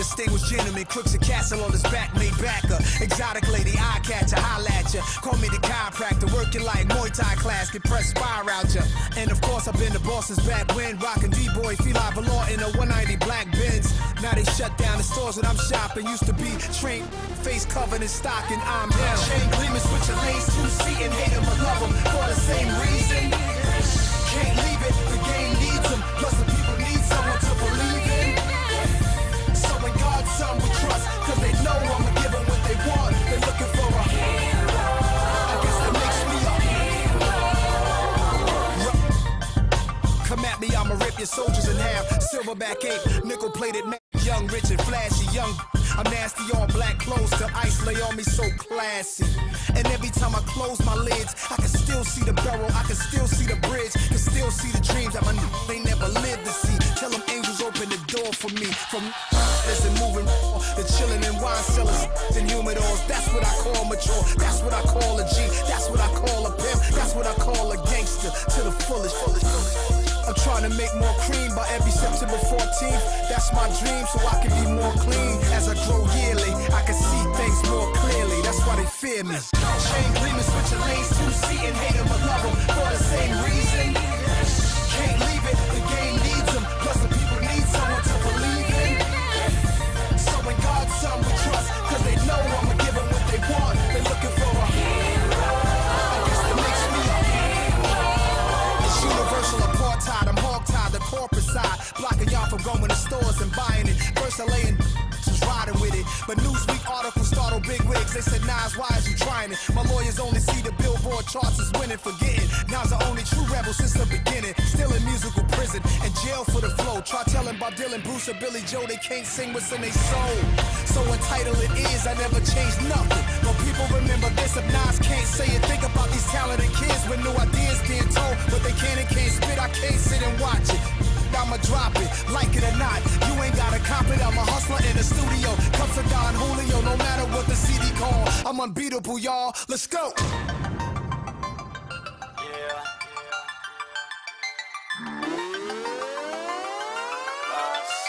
distinguished gentleman, crooks a castle on his back, made backer. Exotic lady, eye catcher, holla at ya. Call me the chiropractor, working like Muay Thai class, get press fire out ya. And of course, I've been the boss since back when, rockin' D-boy, like law in a 190 black Benz. Now they shut down the stores that I'm shopping. Used to be train, face covered in stock, and I'm down. Chain gleaming, switching lanes, two seat and hate 'em or love 'em for the same reason. Come at me, I'ma rip your soldiers in half. Silverback ape, nickel plated man. Young, rich, and flashy. Young, I'm nasty on black clothes till ice lay on me so classy. And every time I close my lids, I can still see the barrel, I can still see the bridge, can still see the dreams that my n- they never lived to see. Tell them angels open the door for me. From uh, isn't moving, uh, the chilling in wine cellars and humidors. That's what I call mature. That's what I call make more cream by every September 14th. That's my dream, so I can be more clean. As I grow yearly, I can see things more clearly. That's why they fear me. Stores and buying it. First I lay in was riding with it. But Newsweek articles startled big wigs. They said, Nas, why is you trying it? My lawyers only see the billboard charts as winning, forgetting. Nas the only true rebel since the beginning. Still in musical prison and jail for the flow. Try telling Bob Dylan, Bruce, or Billy Joel they can't sing what's in their soul. So entitled it is, I never changed nothing. But people remember this if Nas can't say it. Think about these talented kids with new ideas being told. But they can and can't spit, I can't sit and watch it drop it. Like it or not, you ain't gotta cop it. I'm a hustler in the studio. Cups of Don Julio, no matter what the CD call. I'm unbeatable, y'all. Let's go. Yeah. Nice.